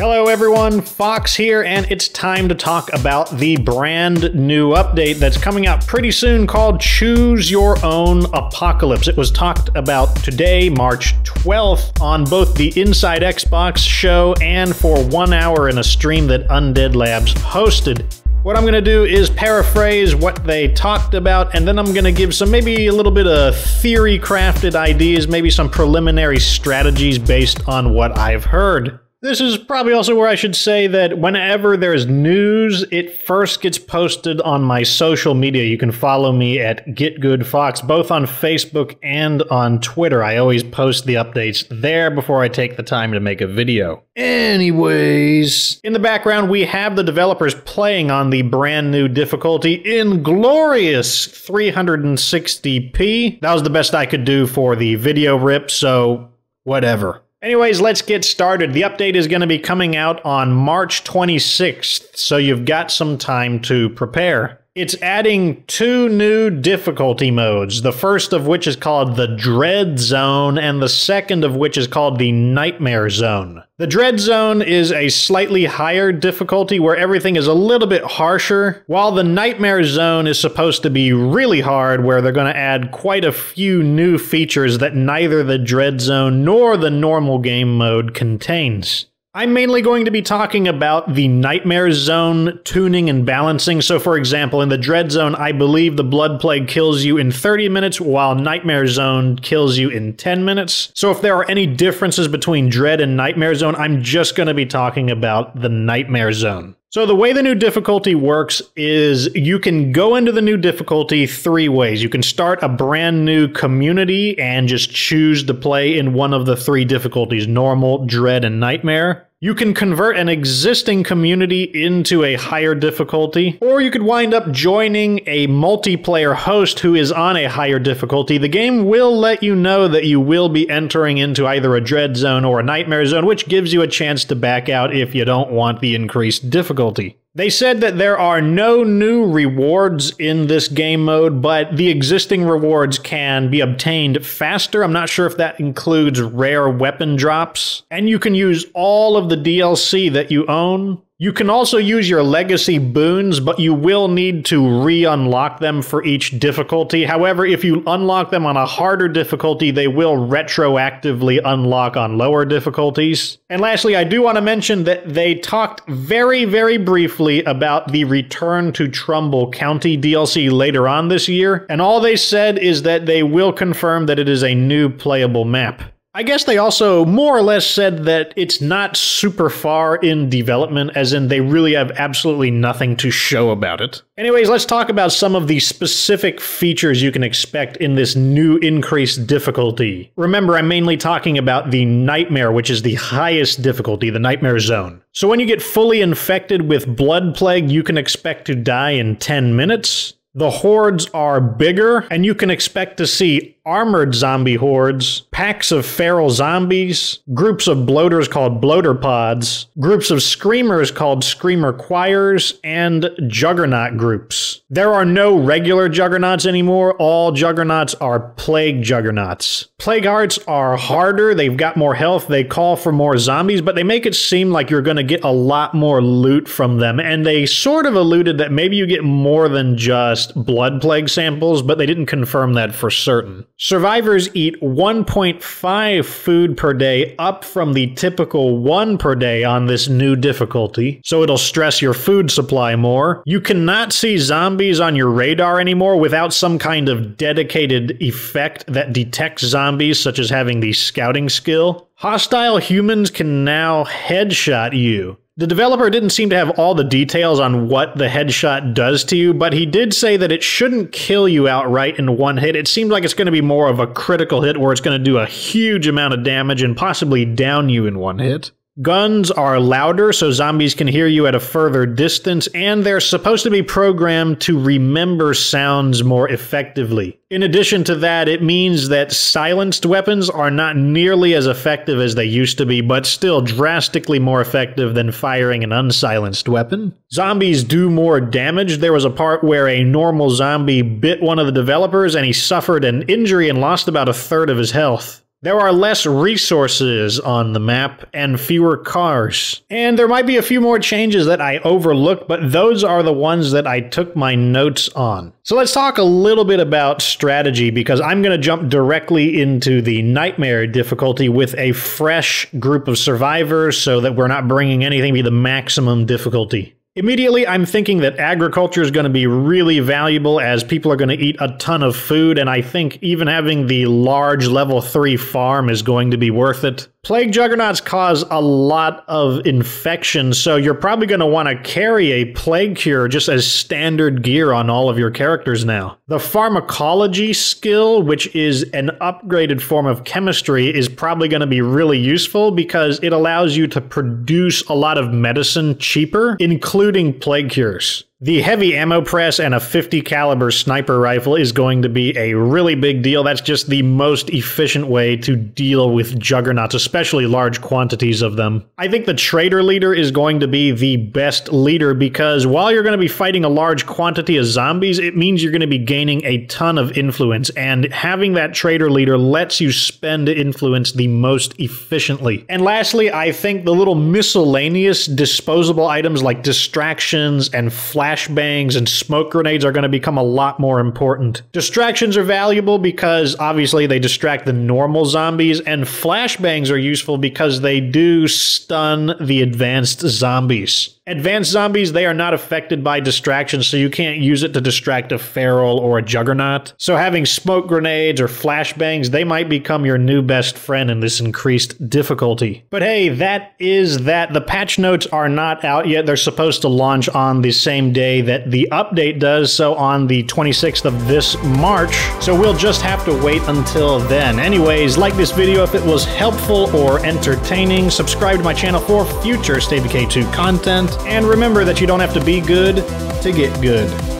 Hello, everyone. Fox here, and it's time to talk about the brand new update that's coming out pretty soon called Choose Your Own Apocalypse. It was talked about today, March 12th, on both the Inside Xbox show and for one hour in a stream that Undead Labs hosted. What I'm going to do is paraphrase what they talked about, and then I'm going to give some maybe a little bit of theory crafted ideas, maybe some preliminary strategies based on what I've heard. This is probably also where I should say that whenever there's news, it first gets posted on my social media. You can follow me at GitGudFox, both on Facebook and on Twitter. I always post the updates there before I take the time to make a video. Anyways, in the background, we have the developers playing on the brand new difficulty in glorious 360p. That was the best I could do for the video rip, so whatever. Anyways, let's get started. The update is going to be coming out on March 26th, so you've got some time to prepare. It's adding two new difficulty modes, the first of which is called the Dread Zone, and the second of which is called the Nightmare Zone. The Dread Zone is a slightly higher difficulty where everything is a little bit harsher, while the Nightmare Zone is supposed to be really hard, where they're going to add quite a few new features that neither the Dread Zone nor the normal game mode contains. I'm mainly going to be talking about the Nightmare Zone tuning and balancing. So, for example, in the Dread Zone, I believe the Blood Plague kills you in 30 minutes, while Nightmare Zone kills you in 10 minutes. So, if there are any differences between Dread and Nightmare Zone, I'm just going to be talking about the Nightmare Zone. So, the way the new difficulty works is you can go into the new difficulty three ways. You can start a brand new community and just choose to play in one of the three difficulties normal, dread, and nightmare. You can convert an existing community into a higher difficulty, or you could wind up joining a multiplayer host who is on a higher difficulty. The game will let you know that you will be entering into either a dread zone or a nightmare zone, which gives you a chance to back out if you don't want the increased difficulty. They said that there are no new rewards in this game mode, but the existing rewards can be obtained faster. I'm not sure if that includes rare weapon drops. And you can use all of the DLC that you own you can also use your legacy boons, but you will need to re-unlock them for each difficulty. However, if you unlock them on a harder difficulty, they will retroactively unlock on lower difficulties. And lastly, I do want to mention that they talked very, very briefly about the Return to Trumbull County DLC later on this year, and all they said is that they will confirm that it is a new playable map. I guess they also more or less said that it's not super far in development, as in they really have absolutely nothing to show about it. Anyways, let's talk about some of the specific features you can expect in this new increased difficulty. Remember, I'm mainly talking about the Nightmare, which is the highest difficulty, the Nightmare Zone. So when you get fully infected with Blood Plague, you can expect to die in 10 minutes. The hordes are bigger, and you can expect to see armored zombie hordes, packs of feral zombies, groups of bloaters called bloater pods, groups of screamers called screamer choirs, and juggernaut groups. There are no regular juggernauts anymore. All juggernauts are plague juggernauts. Plague hearts are harder, they've got more health, they call for more zombies, but they make it seem like you're going to get a lot more loot from them. And they sort of alluded that maybe you get more than just blood plague samples, but they didn't confirm that for certain. Survivors eat 1.5 food per day, up from the typical 1 per day on this new difficulty, so it'll stress your food supply more. You cannot see zombies on your radar anymore without some kind of dedicated effect that detects zombies, such as having the scouting skill. Hostile humans can now headshot you. The developer didn't seem to have all the details on what the headshot does to you, but he did say that it shouldn't kill you outright in one hit. It seemed like it's going to be more of a critical hit where it's going to do a huge amount of damage and possibly down you in one hit. Guns are louder so zombies can hear you at a further distance, and they're supposed to be programmed to remember sounds more effectively. In addition to that, it means that silenced weapons are not nearly as effective as they used to be, but still drastically more effective than firing an unsilenced weapon. Zombies do more damage. There was a part where a normal zombie bit one of the developers and he suffered an injury and lost about a third of his health. There are less resources on the map and fewer cars. And there might be a few more changes that I overlooked, but those are the ones that I took my notes on. So let's talk a little bit about strategy because I'm going to jump directly into the nightmare difficulty with a fresh group of survivors so that we're not bringing anything to the maximum difficulty. Immediately, I'm thinking that agriculture is going to be really valuable as people are going to eat a ton of food, and I think even having the large level 3 farm is going to be worth it. Plague juggernauts cause a lot of infection, so you're probably going to want to carry a plague cure just as standard gear on all of your characters now. The pharmacology skill, which is an upgraded form of chemistry, is probably going to be really useful because it allows you to produce a lot of medicine cheaper, including plague cures. The heavy ammo press and a 50 caliber sniper rifle is going to be a really big deal. That's just the most efficient way to deal with juggernauts, especially large quantities of them. I think the trader leader is going to be the best leader because while you're going to be fighting a large quantity of zombies, it means you're going to be gaining a ton of influence and having that trader leader lets you spend influence the most efficiently. And lastly, I think the little miscellaneous disposable items like distractions and flash flashbangs and smoke grenades are going to become a lot more important. Distractions are valuable because obviously they distract the normal zombies, and flashbangs are useful because they do stun the advanced zombies. Advanced zombies, they are not affected by distractions, so you can't use it to distract a feral or a juggernaut. So having smoke grenades or flashbangs, they might become your new best friend in this increased difficulty. But hey, that is that. The patch notes are not out yet. They're supposed to launch on the same day that the update does, so on the 26th of this March. So we'll just have to wait until then. Anyways, like this video if it was helpful or entertaining. Subscribe to my channel for future State of Decay 2 content. And remember that you don't have to be good to get good.